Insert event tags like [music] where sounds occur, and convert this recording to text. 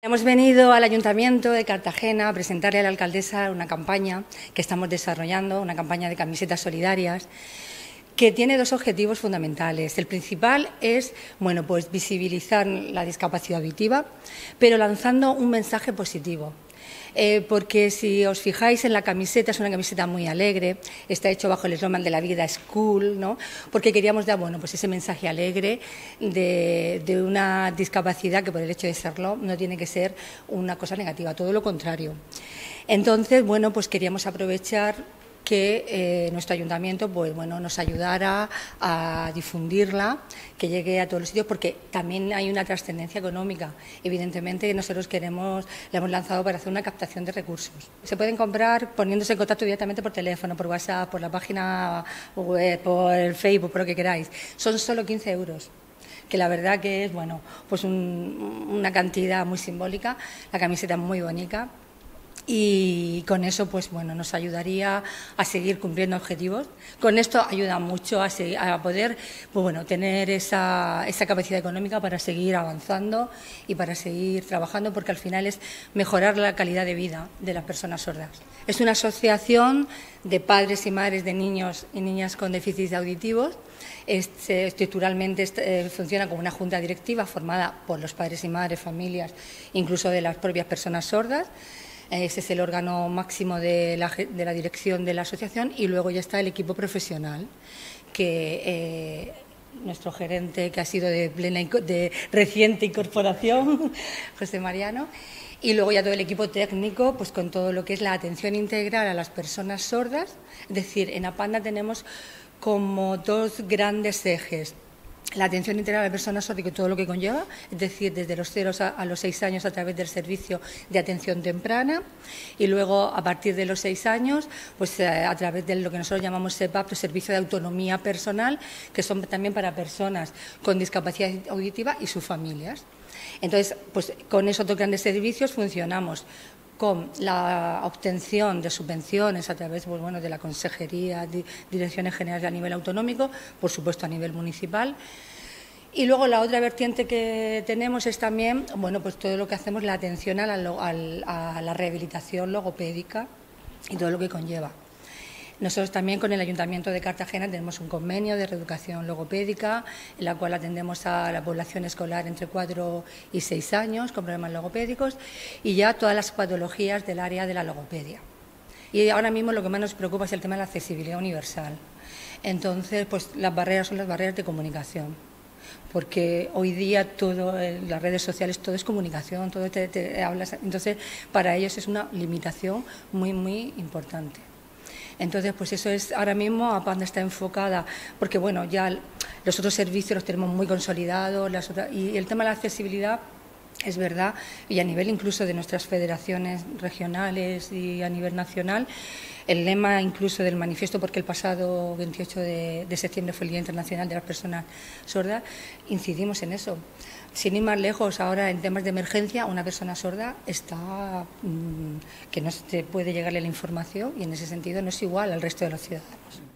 Hemos venido al Ayuntamiento de Cartagena a presentarle a la alcaldesa una campaña que estamos desarrollando, una campaña de camisetas solidarias que tiene dos objetivos fundamentales. El principal es, bueno, pues visibilizar la discapacidad auditiva, pero lanzando un mensaje positivo. Eh, porque si os fijáis en la camiseta, es una camiseta muy alegre, está hecho bajo el eslogan de la vida es cool, ¿no? porque queríamos dar bueno, pues ese mensaje alegre de, de una discapacidad que por el hecho de serlo no tiene que ser una cosa negativa, todo lo contrario. Entonces, bueno, pues queríamos aprovechar que eh, nuestro ayuntamiento pues, bueno, nos ayudara a difundirla, que llegue a todos los sitios, porque también hay una trascendencia económica. Evidentemente, nosotros queremos, la hemos lanzado para hacer una captación de recursos. Se pueden comprar poniéndose en contacto directamente por teléfono, por WhatsApp, por la página web, por Facebook, por lo que queráis. Son solo 15 euros que la verdad que es bueno pues una cantidad muy simbólica la camiseta es muy bonita y con eso pues bueno nos ayudaría a seguir cumpliendo objetivos. Con esto ayuda mucho a, poder pues bueno tener esa, esa, capacidad económica para seguir avanzando y para seguir trabajando porque al final es mejorar la calidad de vida de las personas sordas. Es una asociación de padres y madres de niños y niñas con déficits auditivos. Estructuralmente eh, funciona como una junta directiva formada por los padres y madres familias incluso de las propias personas sordas ese es el órgano máximo de la, de la dirección de la asociación y luego ya está el equipo profesional que eh, nuestro gerente que ha sido de, plena, reciente incorporación, [laughs] José Mariano, y luego ya todo el equipo técnico, pues con todo lo que es la atención integral a las personas sordas. Es decir, en APANDA tenemos como dos grandes ejes la atención integral a la persona y todo lo que conlleva, es decir, desde los ceros a, los seis años a través del servicio de atención temprana y luego a partir de los seis años, pues eh, a través de lo que nosotros llamamos SEPAP, el servicio de autonomía personal, que son también para personas con discapacidad auditiva y sus familias. Entonces, pues con esos dos grandes servicios funcionamos con la obtención de subvenciones a través pues, bueno, de la Consejería, Direcciones Generales a nivel autonómico, por supuesto a nivel municipal. Y luego la otra vertiente que tenemos es también, bueno, pues todo lo que hacemos, la atención a la rehabilitación logopédica y todo lo que conlleva. Nosotros también con el Ayuntamiento de Cartagena tenemos un convenio de reeducación logopédica en la cual atendemos a la población escolar entre 4 y 6 años con problemas logopédicos y ya todas las patologías del área de la logopedia. Y ahora mismo lo que más nos preocupa es el tema de la accesibilidad universal. Entonces, pues las barreras son las barreras de comunicación porque hoy día todo en las redes sociales todo es comunicación, todo te hablas, entonces para ellos es una limitación muy muy importante. Entonces, pues eso es ahora mismo a Panda está enfocada, porque bueno, ya los otros servicios los tenemos muy consolidados y el tema de la accesibilidad es verdad, y a nivel incluso de nuestras federaciones regionales y a nivel nacional, el lema incluso del manifiesto, porque el pasado 28 de, septiembre fue el Día Internacional de las Personas Sordas, incidimos en eso. Sin ir más lejos, ahora en temas de emergencia, una persona sorda está mm, que no se puede llegarle la información y en ese sentido no es igual al resto de los ciudadanos.